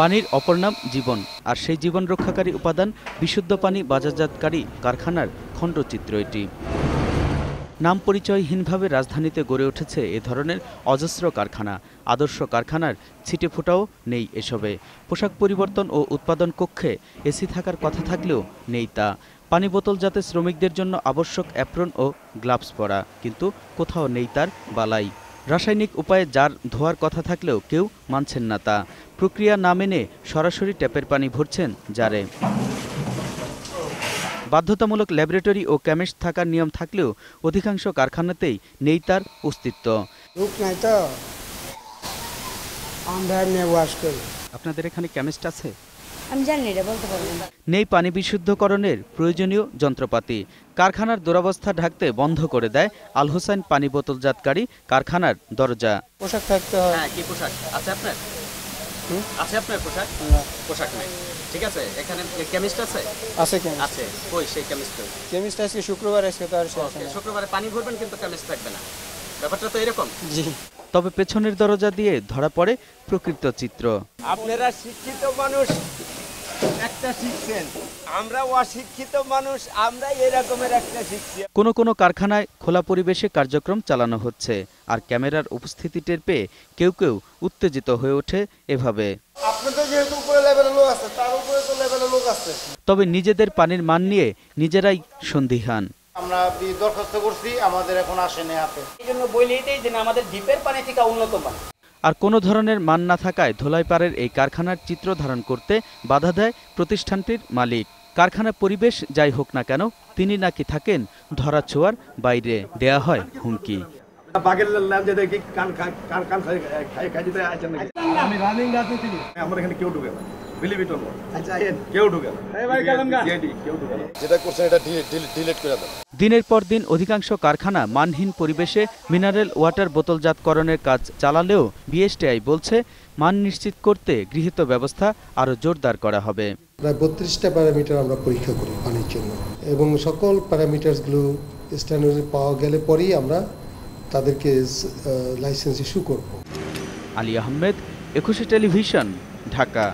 পানির অপর নাম জীবন, আর সেই জীবন রক্ষাকারী উপাদান বিশুদ্ধ পানি বাজারজাতকারী কারখানার খণ্ডচিত্র এটি। নাম পরিচয়হীনভাবে রাজধানীতে গড়ে উঠেছে এ ধরনের অজস্র কারখানা। আদর্শ কারখানার ছিটে ফোটাও নেই এসবে। পোশাক পরিবর্তন ও উৎপাদন কক্ষে এসি থাকার কথা থাকলেও নেই তা। পানি বোতল যাতে শ্রমিকদের জন্য আবশ্যক অ্যাপ্রন ও গ্লাভস পরা, কিন্তু কোথাও নেই তার বালাই। রাসায়নিক উপায়ে জার ধোয়ার কথা থাকলেও কেউ মানছেন না তা। প্রক্রিয়া না মেনে সরাসরি ট্যাপের পানি ভরছেন জারে। বাধ্যতামূলক ল্যাবরেটরি ও কেমিস্ট থাকার নিয়ম থাকলেও অধিকাংশ কারখানাতেই নেই তার অস্তিত্ব। আপনাদের এখানে কেমিস্ট আছে? আমি জানি এটা বলতে পারব না। নেই পানি বিশুদ্ধকরণের প্রয়োজনীয় যন্ত্রপাতি। কারখানার দুরবস্থা ঢাকতে বন্ধ করে দেয় আল হোসেন পানি বোতলজাতকারী কারখানার দরজা। পোশাক থাকতে হয়। হ্যাঁ কি পোশাক? আছে আপনার? আছে আপনার পোশাক? পোশাক নেই। ঠিক আছে এখানে কেমিস্ট আছে? আছে আছে। কই সেই কেমিস্ট? কেমিস্ট আজকে শুক্রবার আজকে তো আর। শুক্রবারে পানি ভরবেন কিন্তু কেমিস্ট থাকবে না। ব্যাপারটা তো এরকম। জি। তবে পেছনের দরজা দিয়ে ধরা পড়ে প্রকৃত চিত্র। আপনারা শিক্ষিত মানুষ একটা শিখছেন। আমরা অশিক্ষিত মানুষ আমরা এরকমের একটা শিখছি কোনো কোনো কারখানায় খোলা পরিবেশে কার্যক্রম চালানো হচ্ছে আর ক্যামেরার উপস্থিতি টের পেয়ে কেউ কেউ উত্তেজিত হয়ে ওঠে এভাবে। আপনাদের যেহেতু উপরে লেভেলের লোক আছে তার উপরে তো লেভেলের লোক আছে। তবে নিজেদের পানির মান নিয়ে নিজেরাই সন্দিহান। আমরা দরখাস্ত করছি আমাদের এখন আসেনি হাতে। এই জন্য বলেই দেই যে আমাদের দ্বীপের পানি থেকে উন্নত মান আর কোনো ধরনের মান না থাকায় ধোলাইপাড়ের এই কারখানার চিত্র ধারণ করতে বাধা দেয় প্রতিষ্ঠানটির মালিক। কারখানা পরিবেশ যাই হোক না কেন তিনি নাকি থাকেন ধরা ছোঁয়ার বাইরে দেয়া হয় হুমকি। আমার এখানে কেউ ঢুকে না। বিলিভ ইট অর আচ্ছা কেউ ঢুকে যেটা করছেন এটা ডিলিট করে দেন। দিনের পর দিন অধিকাংশ কারখানা মানহীন পরিবেশে মিনারেল ওয়াটার বোতলজাতকরণের কাজ চালালেও বিএসটিআই বলছে মান নিশ্চিত করতে গৃহীত ব্যবস্থা আরও জোরদার করা হবে। প্রায় বত্রিশটা প্যারামিটার আমরা পরীক্ষা করি পানির জন্য। এবং সকল প্যারামিটার্সগুলো স্ট্যান্ডার্ড পাওয়া গেলে পরেই আমরা তাদেরকে লাইসেন্স ইস্যু করব। আলী আহমেদ একুশে টেলিভিশন ঢাকা।